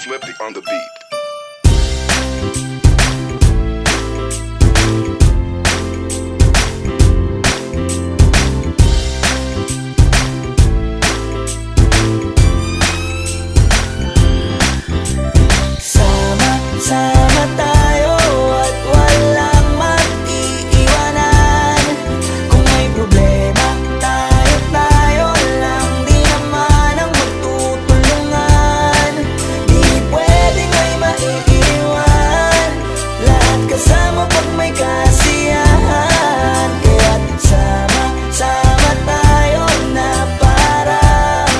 Flippy on the beat. Kasama pag may kasiyahan. Kaya't sama, sama tayo na parang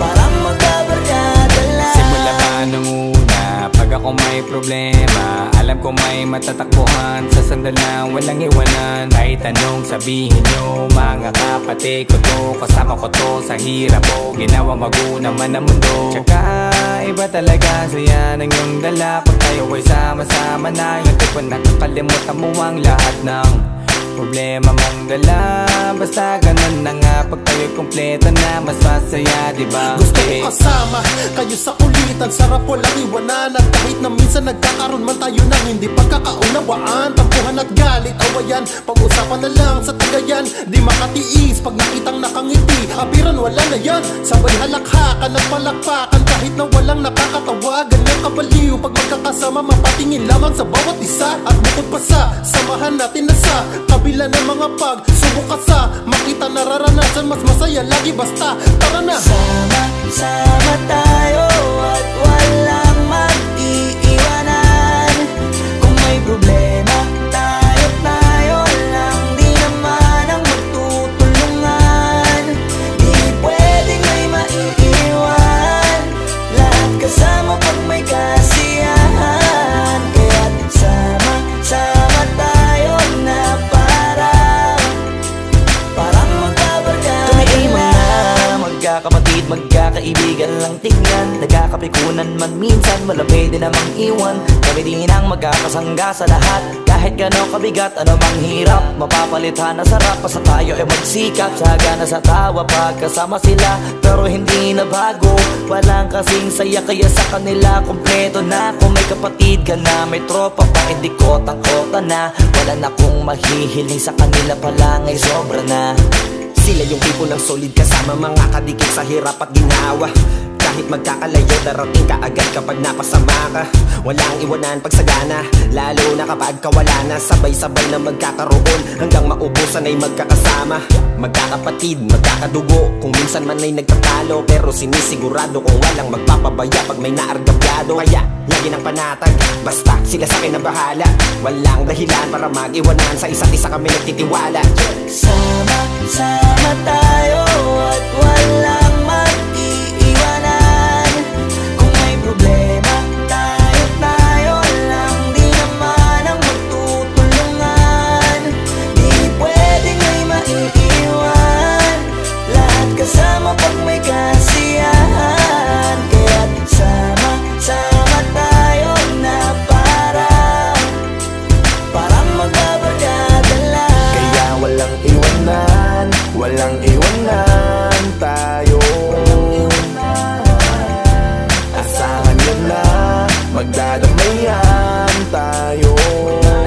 Parang magkabarkada lang. Simula pa Pag ako may problema Alam ko may matatakbuhan. Sa sandal na walang iwanan Kahit anong sabihin nyo Mga kapatid ko to Kasama ko to sa hirap ko. Ginawa maguna man ang mundo. Tsaka iba talaga Saya ng iyong dala. Pag tayo ay sama-sama na Yung tipo nakakalimutan mo ang lahat ng Problema mong dala. Basta ganun na nga Pag tayo kompleto na Mas masaya diba? Gusto Eh. ko kasama kayo sa kulitan Sarap walang iwanan At kahit na minsan nagkakaroon man tayo ng hindi pagkakaunawaan. Tampuhan at galit, awayan. Pag-usapan na lang sa tagayan. Di makatiis pag nakitang nakangiti. Abiran wala na yan. Sabay halakhakan at palakpakan. Kahit na walang nakakatawa Ganyan kabaliw. Pag magkakasama mapatingin lamang sa bawat isa. At bukod pa sa samahan natin na sa Kabila ng mga pag Subok ka sa makita nararanasan Mas masaya lagi basta. Tara na. Sama, sama tayo at walang magkakaibigan lang tingnan. Nagkakapikunan man minsan, malapit din namang iwan. Kami din ang magkakasangga sa lahat. Kahit gano'ng kabigat, ano mang hirap? Mapapalitan na sarap, basta tayo ay magsikap. Sagana sa tawa, pagkasama sila. Pero hindi na bago. Walang kasing saya, kaya sa kanila Kompleto na, kung may kapatid ka na May tropa pa, hindi kotang-kota na. Wala na kong mahihiling sa kanila pa lang ay sobra na Sila yung tipo ng solid kasama mga kadikit sa hirap at ginawa. Kahit magkakalayo, darating ka agad kapag napasama ka. Walang iwanan pag sagana Lalo na kapag kawala na. Sabay-sabay na magkakaroon Hanggang maubusan ay magkakasama. Magkakapatid, magkakadugo Kung minsan man ay nagtatalo. Pero sinisigurado kung walang magpapabaya Pag may naargabyado. Kaya lagi ng panatag Basta sila sa akin na bahala. Walang dahilan para mag-iwanan Sa isa't isa kami nagtitiwala walang iwanan tayo. Asahan nyo na, magdadamayan tayo.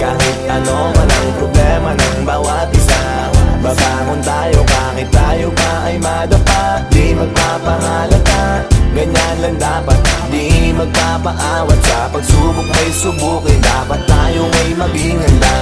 Kahit ano man ang problema ng bawat isa Babangon tayo kahit tayo pa ay madapa. Di magpapahalata, ganyan lang dapat. Di magpapaawat sa pagsubok may subukin. Dapat tayo ay maging handa